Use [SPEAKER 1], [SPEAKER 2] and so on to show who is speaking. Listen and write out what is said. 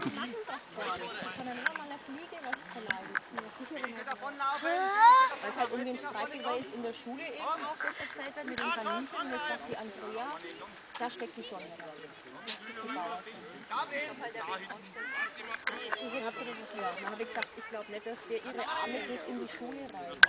[SPEAKER 1] Fliege was Weil es halt um den Streik weil in der Schule eben auch das erzählt wird mit den Kaninchen. Und jetzt sagt die Andrea, da steckt die Sonne rein. Das ist die Ich habe gesagt, ich glaube nicht, dass der ihre Arme bis in die Schule rein.